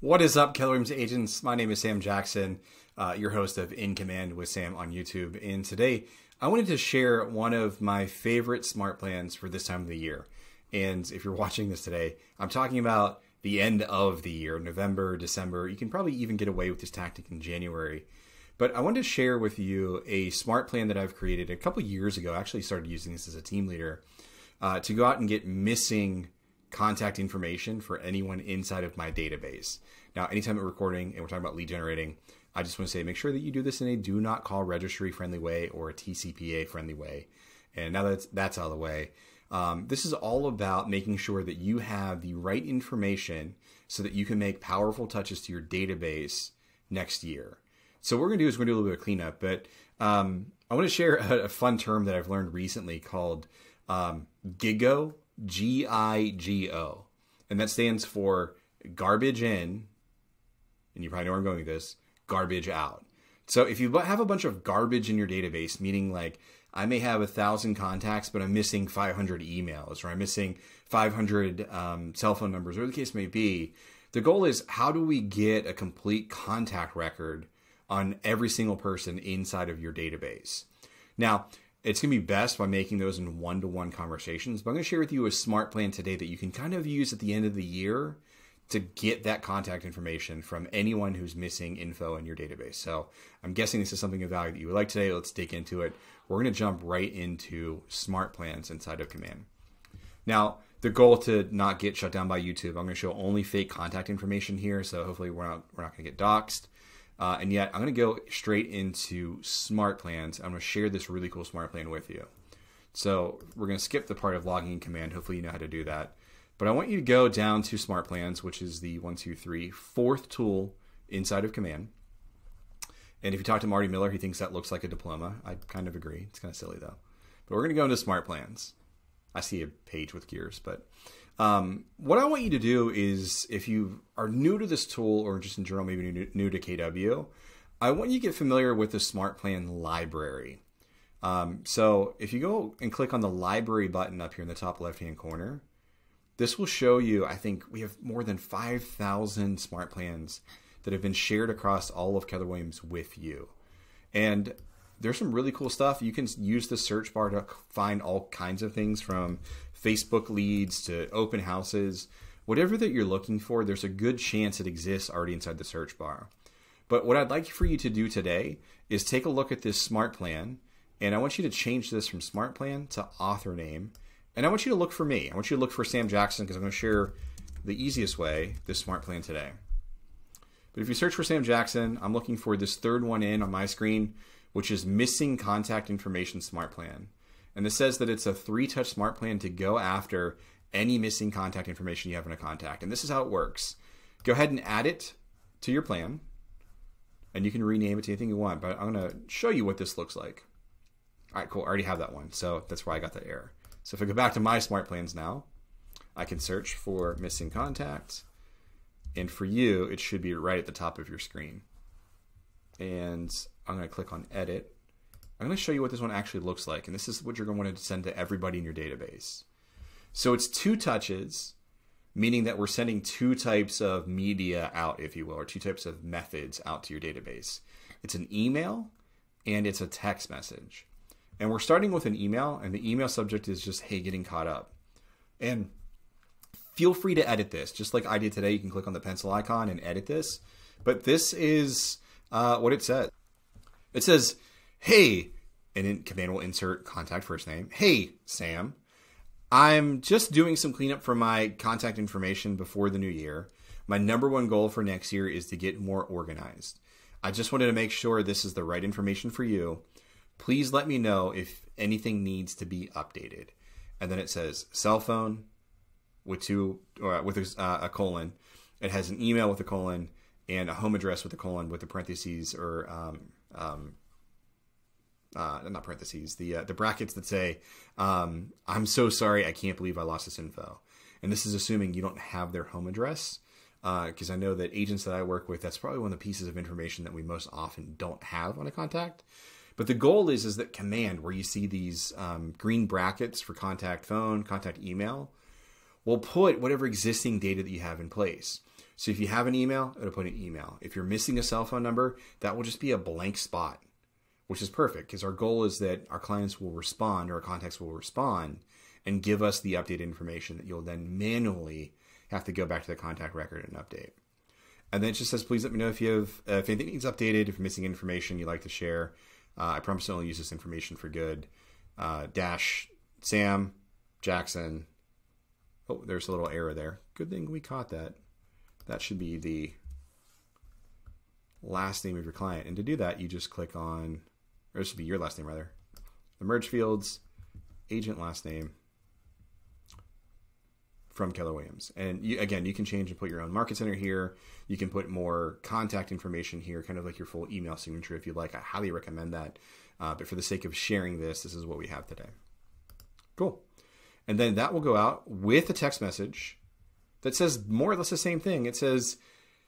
What is up, Keller Williams agents? My name is Sam Jackson, uh, your host of In Command with Sam on YouTube. And today I wanted to share one of my favorite smart plans for this time of the year. And if you're watching this today, I'm talking about the end of the year, November, December. You can probably even get away with this tactic in January. But I wanted to share with you a smart plan that I've created a couple years ago. I actually started using this as a team leader uh, to go out and get missing contact information for anyone inside of my database. Now, anytime we're recording and we're talking about lead generating, I just want to say make sure that you do this in a do not call registry friendly way or a TCPA friendly way. And now that that's out of the way, um, this is all about making sure that you have the right information so that you can make powerful touches to your database next year. So what we're going to do is we're going to do a little bit of cleanup, but um, I want to share a, a, fun term that I've learned recently called um, GIGO, G I G O, and that stands for garbage in, and you probably know where I'm going with this, garbage out. So if you have a bunch of garbage in your database, meaning like I may have a thousand contacts, but I'm missing 500 emails or I'm missing 500 um, cell phone numbers, or the case may be, the goal is how do we get a complete contact record on every single person inside of your database? Now, it's going to be best by making those in one to one conversations. But I'm going to share with you a smart plan today that you can kind of use at the end of the year to get that contact information from anyone who's missing info in your database. So I'm guessing this is something of value that you would like today. Let's dig into it. We're going to jump right into smart plans inside of Command. Now, the goal to not get shut down by YouTube, I'm going to show only fake contact information here. So hopefully we're not, we're not going to get doxxed. Uh, and yet, I'm going to go straight into smart plans. I'm going to share this really cool smart plan with you. So we're going to skip the part of logging in command. Hopefully, you know how to do that. But I want you to go down to smart plans, which is the one, two, three, fourth tool inside of command. And if you talk to Marty Miller, he thinks that looks like a diploma. I kind of agree. It's kind of silly though. But we're going to go into smart plans. I see a page with gears, but um, what I want you to do is, if you are new to this tool or just in general, maybe new, new to KW, I want you to get familiar with the Smart Plan library. Um, so if you go and click on the library button up here in the top left hand corner, this will show you, I think we have more than 5,000 smart plans that have been shared across all of Keller Williams with you. And there's some really cool stuff. You can use the search bar to find all kinds of things from Facebook leads to open houses, whatever that you're looking for, there's a good chance it exists already inside the search bar. But what I'd like for you to do today is take a look at this smart plan, and I want you to change this from smart plan to author name. And I want you to look for me. I want you to look for Sam Jackson because I'm going to share the easiest way this smart plan today. But if you search for Sam Jackson, I'm looking for this third one in on my screen, which is missing contact information smart plan. And this says that it's a three touch smart plan to go after any missing contact information you have in a contact. And this is how it works. Go ahead and add it to your plan. And you can rename it to anything you want, but I'm going to show you what this looks like. All right, cool. I already have that one. So that's why I got that error. So if I go back to my smart plans now, I can search for missing contacts. And for you, it should be right at the top of your screen. And I'm going to click on edit. I'm going to show you what this one actually looks like. And this is what you're going to want to send to everybody in your database. So it's two touches, meaning that we're sending two types of media out, if you will, or two types of methods out to your database. It's an email and it's a text message. And we're starting with an email, and the email subject is just, hey, getting caught up. And feel free to edit this. Just like I did today, you can click on the pencil icon and edit this. But this is uh, what it says. It says, hey, and then command will insert contact first name. Hey, Sam. I'm just doing some cleanup for my contact information before the new year. My number one goal for next year is to get more organized. I just wanted to make sure this is the right information for you. Please let me know if anything needs to be updated. And then it says cell phone with two or with a, uh, a colon. It has an email with a colon and a home address with a colon with the parentheses or um, um, uh, not parentheses, the uh, the brackets that say, um, "I'm so sorry, I can't believe I lost this info," and this is assuming you don't have their home address, because uh, I know that agents that I work with, that's probably one of the pieces of information that we most often don't have on a contact. But the goal is is that command, where you see these um, green brackets for contact phone, contact email, will put whatever existing data that you have in place. So if you have an email, it'll put an email. If you're missing a cell phone number, that will just be a blank spot, which is perfect because our goal is that our clients will respond or our contacts will respond and give us the updated information that you'll then manually have to go back to the contact record and update. And then it just says, please let me know if you have, uh, if anything needs updated, if missing information you'd like to share. Uh, I promise to only use this information for good. Uh, dash Sam Jackson. Oh, there's a little error there. Good thing we caught that. That should be the last name of your client. And to do that, you just click on, or this should be your last name rather, the merge fields, agent last name, from Keller Williams. And you, again, you can change and put your own market center here. You can put more contact information here, kind of like your full email signature if you'd like. I highly recommend that. Uh, but for the sake of sharing this, this is what we have today. Cool. And then that will go out with a text message that says more or less the same thing. It says,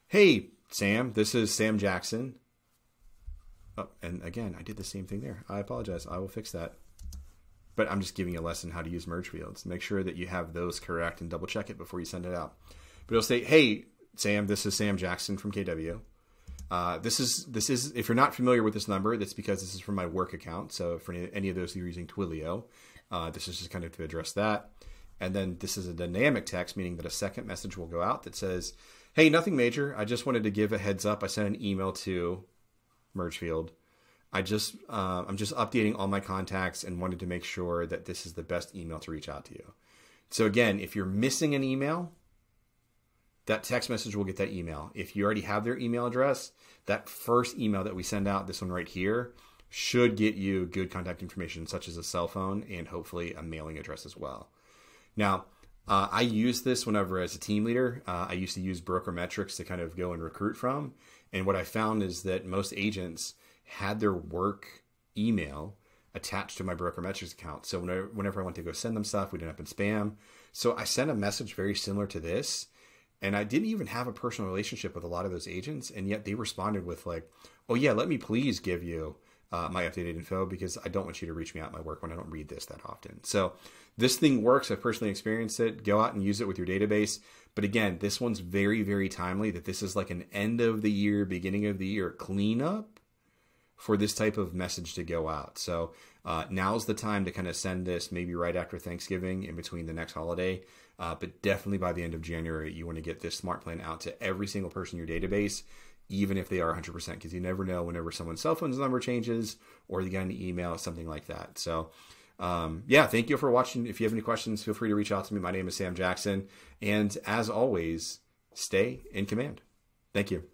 Hey, Sam, this is Sam Jackson. Oh, and again, I did the same thing there. I apologize. I will fix that but I'm just giving you a lesson how to use merge fields. Make sure that you have those correct and double check it before you send it out. But it'll say, "Hey, Sam, this is Sam Jackson from KW. Uh, this is this is if you're not familiar with this number, that's because this is from my work account. So for any, any of those who are using Twilio, uh, this is just kind of to address that. And then this is a dynamic text, meaning that a second message will go out that says, "Hey, nothing major. I just wanted to give a heads up. I sent an email to merge field I just uh, I'm just updating all my contacts and wanted to make sure that this is the best email to reach out to you. So again, if you're missing an email, that text message will get that email. If you already have their email address, that first email that we send out, this one right here, should get you good contact information such as a cell phone and hopefully a mailing address as well. Now, uh, I use this whenever as a team leader. Uh, I used to use broker metrics to kind of go and recruit from. And what I found is that most agents had their work email attached to my broker metrics account. So whenever, whenever I went to go send them stuff, we'd end up in spam. So I sent a message very similar to this. And I didn't even have a personal relationship with a lot of those agents. And yet they responded with, like, oh, yeah, let me please give you uh, my updated info because I don't want you to reach me out my work when I don't read this that often. So this thing works. I've personally experienced it. Go out and use it with your database. But again, this one's very, very timely that this is like an end of the year, beginning of the year cleanup for this type of message to go out. So uh, now's the time to kind of send this maybe right after Thanksgiving in between the next holiday. Uh, but definitely by the end of January, you want to get this smart plan out to every single person in your database, even if they are 100%, because you never know whenever someone's cell phone's number changes or they get an email, something like that. So, um, yeah, thank you for watching. If you have any questions, feel free to reach out to me. My name is Sam Jackson. And as always, stay in command. Thank you.